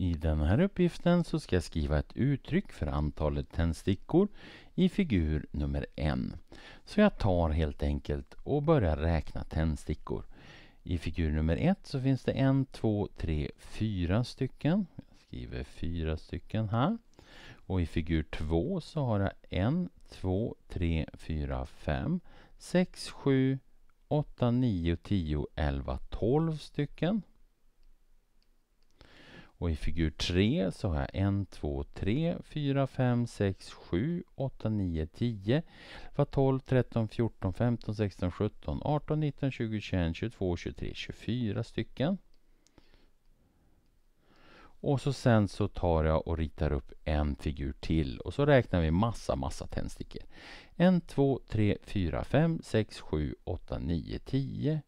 I den här uppgiften så ska jag skriva ett uttryck för antalet tändstickor i figur nummer 1. Så jag tar helt enkelt och börjar räkna tändstickor. I figur nummer 1 så finns det en, två, tre, fyra stycken. Jag skriver fyra stycken här. Och i figur 2 så har jag en, två, tre, fyra, fem, sex, sju, åtta, nio, tio, elva, tolv stycken. Och i figur 3 så har jag 1, 2, 3, 4, 5, 6, 7, 8, 9, 10, 11, 12, 13, 14, 15, 16, 17, 18, 19, 20, 21, 22, 23, 24 stycken. Och så sen så tar jag och ritar upp en figur till och så räknar vi massa, massa tändstickor. 1, 2, 3, 4, 5, 6, 7, 8, 9, 10,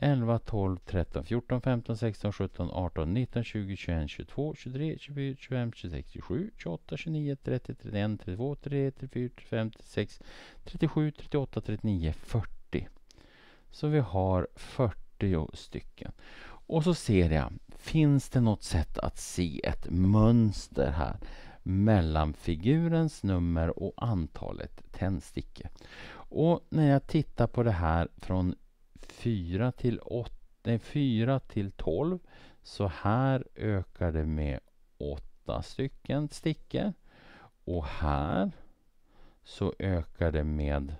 11, 12, 13, 14, 15, 16, 17, 18, 19, 20, 21, 22, 23, 24, 25, 26, 27, 28, 29, 30, 31, 32, 33, 34, 35, 36, 37, 38, 39, 40. Så vi har 40 stycken. Och så ser jag, finns det något sätt att se ett mönster här mellan figurens nummer och antalet tändstickor? Och när jag tittar på det här från 4 till 8, nej 4 till 12. Så här ökar det med 8 stycken stickor. Och här så ökar det med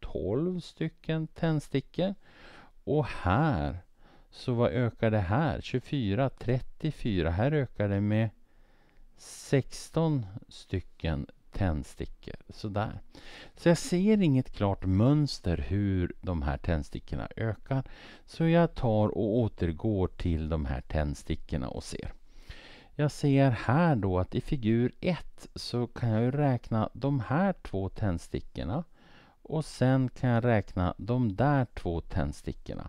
12 stycken tändstickor. Och här, så vad ökar det här? 24, 34. Här ökar det med 16 stycken tändstickor. Sådär. Så jag ser inget klart mönster hur de här tändstickorna ökar. Så jag tar och återgår till de här tändstickorna och ser. Jag ser här då att i figur 1 så kan jag räkna de här två tändstickorna. Och sen kan jag räkna de där två tändstickorna.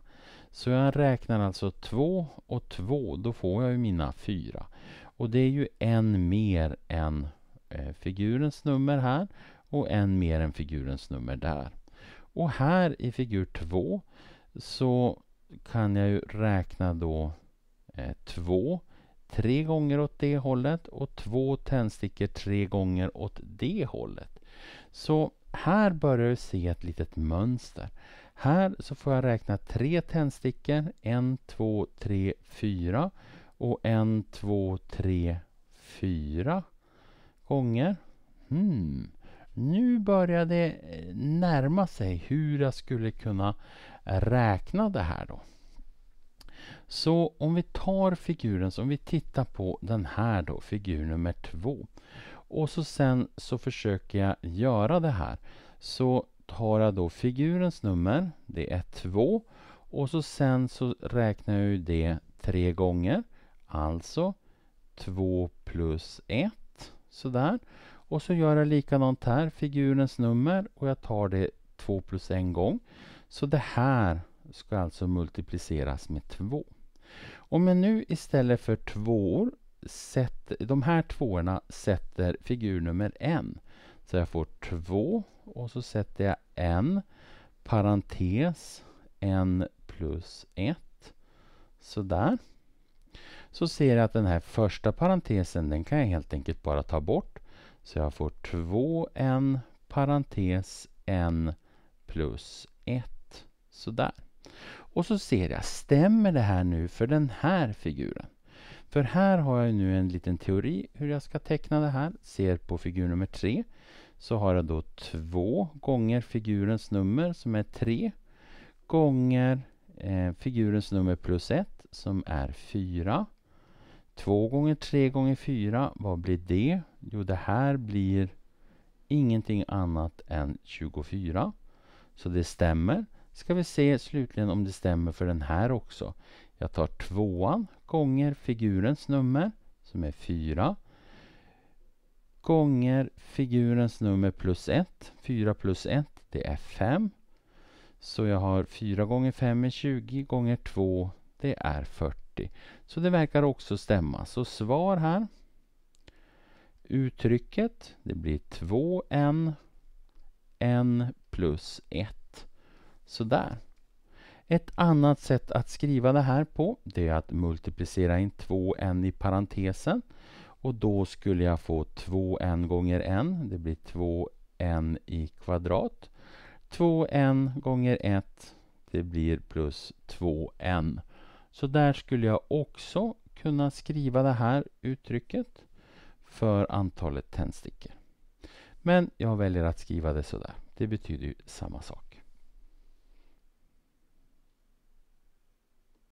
Så jag räknar alltså 2 och 2, då får jag ju mina fyra. Och det är ju en mer än Eh, figurens nummer här och en mer än figurens nummer där. Och här i figur 2 så kan jag ju räkna då 2 eh, tre gånger åt det hållet och två tändstickor tre gånger åt det hållet. Så här börjar jag se ett litet mönster. Här så får jag räkna tre tändstickor. En, två, tre, fyra. Och en, två, tre, fyra gånger. Hmm. Nu börjar det eh, närma sig hur jag skulle kunna räkna det här då. Så om vi tar figuren, så om vi tittar på den här då, figur nummer två. Och så sen så försöker jag göra det här. Så tar jag då figurens nummer, det är 2. Och så sen så räknar jag ju det tre gånger. Alltså 2 plus 1 Sådär. Och så gör jag likadant här, figurens nummer och jag tar det 2 plus en gång. Så det här ska alltså multipliceras med 2. Om jag nu istället för tvåor sätter, de här tvåorna sätter figur nummer 1. Så jag får 2 och så sätter jag en parentes en plus 1. Sådär så ser jag att den här första parentesen den kan jag helt enkelt bara ta bort. Så jag får 2 n parentes n plus 1. Sådär. Och så ser jag, stämmer det här nu för den här figuren? För här har jag nu en liten teori hur jag ska teckna det här. Ser på figur nummer 3 så har jag då 2 gånger figurens nummer som är 3 gånger eh, figurens nummer plus 1 som är 4 2 gånger 3 gånger 4, vad blir det? Jo, det här blir ingenting annat än 24. Så det stämmer. Ska vi se slutligen om det stämmer för den här också. Jag tar tvåan gånger figurens nummer som är 4 gånger figurens nummer plus 1. 4 plus 1 det är 5. Så jag har 4 gånger 5 är 20 gånger 2 det är 40. 40. Så det verkar också stämma. Så svar här. Uttrycket, det blir 2n, n plus 1. Sådär. Ett annat sätt att skriva det här på det är att multiplicera in 2n i parentesen. Och då skulle jag få 2n gånger n. Det blir 2n i kvadrat. 2n gånger 1 det blir plus 2n. Så där skulle jag också kunna skriva det här uttrycket för antalet tändstickor. Men jag väljer att skriva det sådär. Det betyder ju samma sak.